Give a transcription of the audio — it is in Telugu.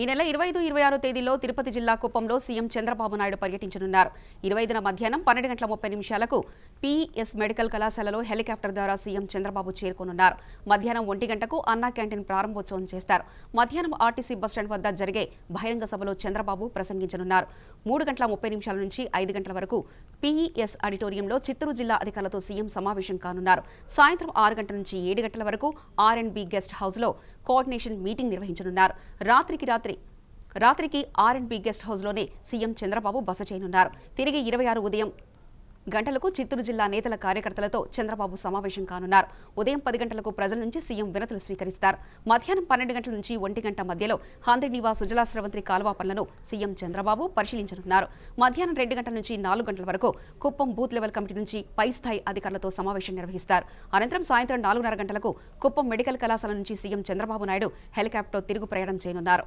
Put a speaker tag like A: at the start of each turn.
A: ఈ నెల ఇరవై ఐదు ఇరవై ఆరు తేదీలో తిరుపతి జిల్లా కుప్పంలో సీఎం చంద్రబాబు నాయుడు పర్యటించనున్నారు. ఇరవై ఐదున మధ్యాహ్నం పన్నెండు గంటల ముప్పై నిమిషాలకు పీఎస్ మెడికల్ కళాశాలలో హెలికాప్టర్ ద్వారా సీఎం చంద్రబాబు చేరుకోనున్నారు. మధ్యాహ్నం ఒంటి గంటకు అన్నా క్యాంటీన్ ప్రారంభోత్సవం చేస్తారు. మధ్యాహ్నం ఆర్టీసీ బస్టాండ్ వద్ద జరిగే బహిరంగ సభలో చంద్రబాబు ప్రసంగించనున్నారు. మూడు గంటల ముప్పై నిమిషాల నుంచి ఐదు గంటల వరకు పీఈఎస్ ఆడిటోరియంలో చిత్తూరు జిల్లా అధికారులతో సీఎం సమావేశం కానున్నారు. సాయంత్రం ఆరు గంటల నుంచి ఏడు గంటల వరకు ఆర్ అండ్ బి గెస్ట్ హౌస్లో కోఆర్డినేషన్ మీటింగ్ నిర్వహించనున్నారు. రాత్రికి రాత్రి రాత్రికి ఆర్ అండ్ బి గెస్ట్ హౌస్లోనే సీఎం చంద్రబాబు బస చేయనున్నారు. తిరిగి ఇరవై ఆరు ఉదయం గంటలకు చిత్తూరు జిల్లా నేతల కార్యకర్తలతో చంద్రబాబు సమావేశం కానున్నారు. ఉదయం పది గంటలకు ప్రజల నుంచి సీఎం వినతులు స్వీకరిస్తారు. మధ్యాహ్నం పన్నెండు గంటల నుంచి ఒంటి గంట మధ్యలో హాంద్రి సుజలా స్రవంతి కాలువ పనులను సీఎం చంద్రబాబు పరిశీలించనున్నారు. మధ్యాహ్నం రెండు గంటల నుంచి నాలుగు గంటల వరకు కుప్పం బూత్ లెవెల్ కమిటీ నుంచి పై స్థాయి అధికారులతో సమావేశం నిర్వహిస్తారు. అనంతరం సాయంత్రం నాలుగున్నర గంటలకు కుప్పం మెడికల్ కళాశాల నుంచి సీఎం చంద్రబాబు నాయుడు హెలికాప్టర్ తిరుగు ప్రయాణం చేయనున్నారు.